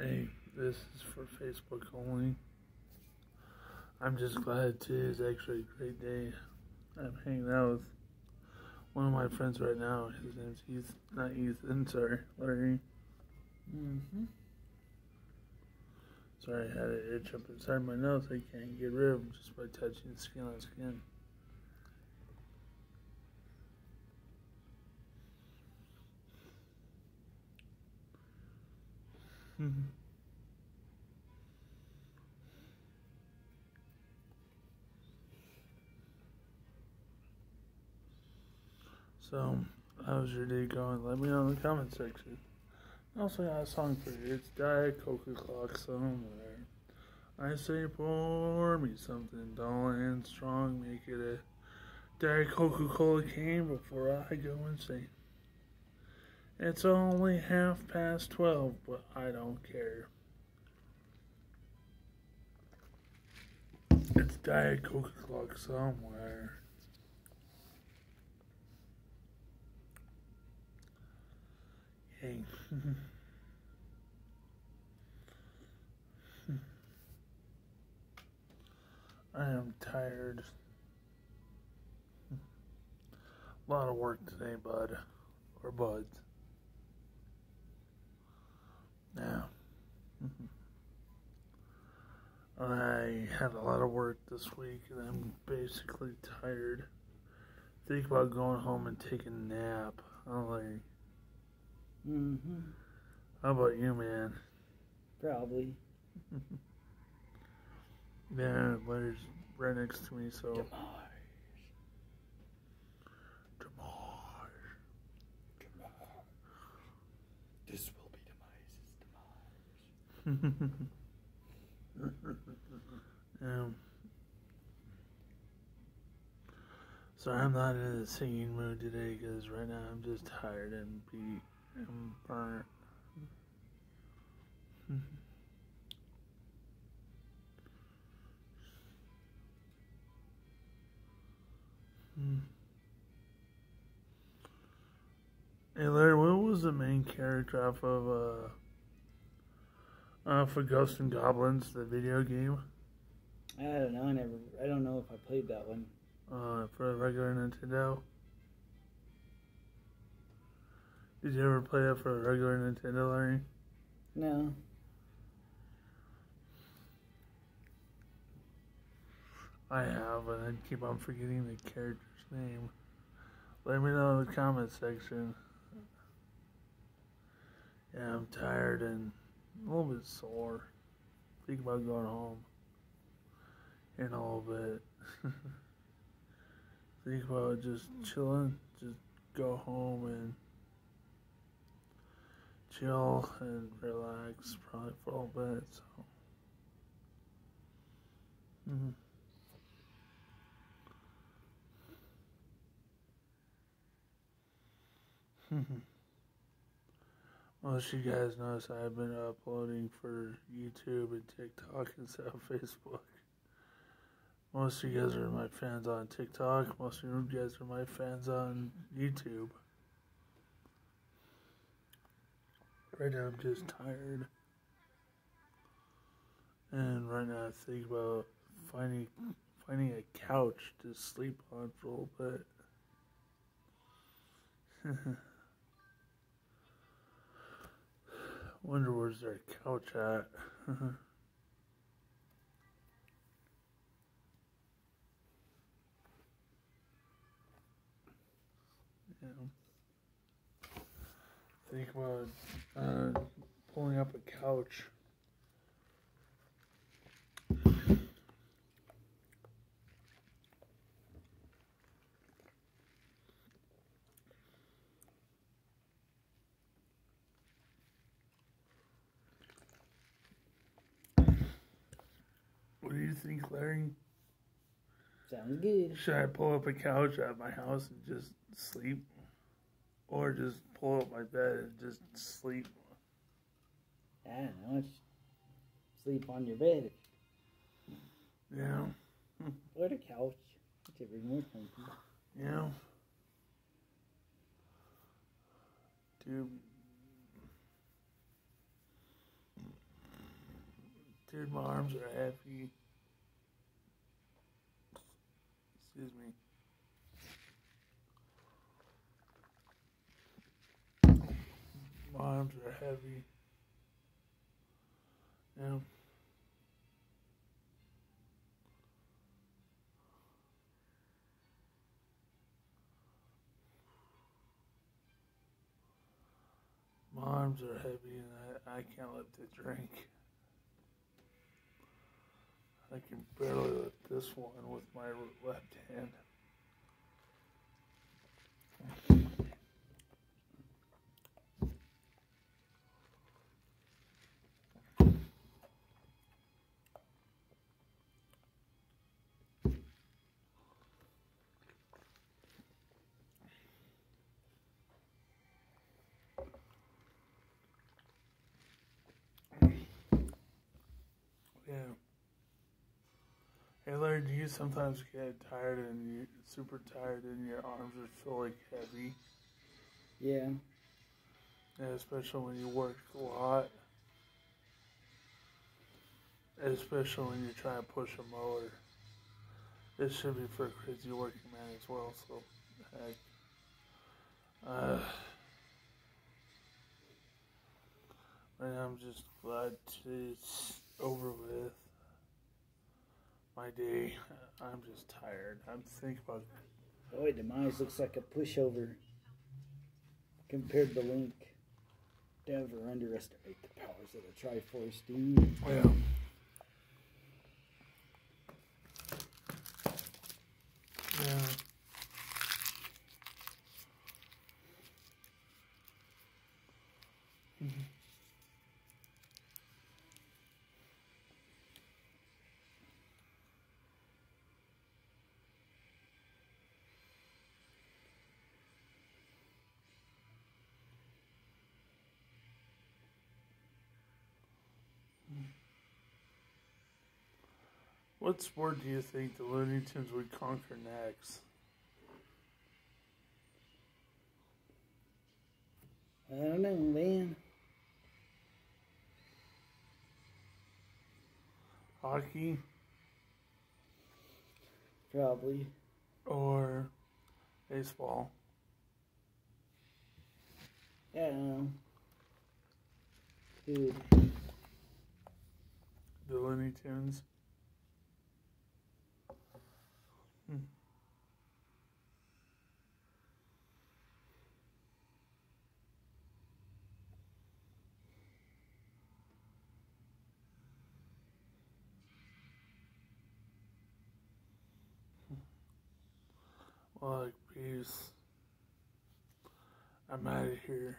Hey, this is for Facebook only. I'm just glad today is actually a great day. I'm hanging out with one of my friends right now. His name's Ethan, not Ethan, sorry, Larry. Mm-hmm. Sorry, I had an itch up inside my nose I can't get rid of just by touching skin on skin. Mm-hmm. So, how's your day going? Let me know in the comment section. I also got a song for you. It's Diet Coca Clock somewhere. I say pour me something dull and strong. Make it a Diet Coca Cola can before I go insane. It's only half past twelve, but I don't care. It's Diet Coca Clock somewhere. Yay. I am tired. A lot of work today, bud. Or buds. Now, I had a lot of work this week and I'm basically tired. Think about going home and taking a nap. I'm like, Mm-hmm. how about you, man? Probably. Yeah, Larry's right next to me, so. Demise. Demise. Demise. This will be Demise. um, so I'm not in a singing mood today because right now I'm just tired and beat and burnt. Hey Larry, what was the main character off of uh uh, for Ghosts and Goblins, the video game, I don't know. I never. I don't know if I played that one. uh, for a regular Nintendo. Did you ever play it for a regular Nintendo, Larry? No. I have, and I keep on forgetting the character's name. Let me know in the comment section. Yeah, I'm tired and a little bit sore. Think about going home and all bit. Think about just chilling, just go home and chill and relax probably for a little bit. So. hmm Most of you guys notice I've been uploading for YouTube and TikTok instead of Facebook. Most of you guys are my fans on TikTok. Most of you guys are my fans on YouTube. Right now I'm just tired. And right now I think about finding finding a couch to sleep on for a little bit. Wonder where's their couch at. yeah. Think about uh, pulling up a couch. What do you think, Larry? Sounds good. Should I pull up a couch at my house and just sleep? Or just pull up my bed and just sleep? I don't know. Sleep on your bed Yeah. or the couch. Whichever more comfy. Yeah. Dude. Dude, my arms are heavy. Excuse me. My arms are heavy. Yeah. My arms are heavy and I, I can't lift a drink. I can barely lift this one with my left hand. Yeah. Larry, do you sometimes get tired and you're super tired and your arms are feel like heavy? Yeah. Yeah, especially when you work a lot. Especially when you're trying to push a mower. This should be for a crazy working man as well, so heck. Uh, and I'm just glad it's over with. My day. I'm just tired. I'm thinking about Boy, Demise looks like a pushover compared to Link. Never underestimate the powers of the Triforce, dude. yeah. Yeah. Mhm. What sport do you think the Looney Tunes would conquer next? I don't know, man. Hockey Probably. or baseball? Yeah, I know. Dude, The Looney Tunes? Like, peace. I'm out of here.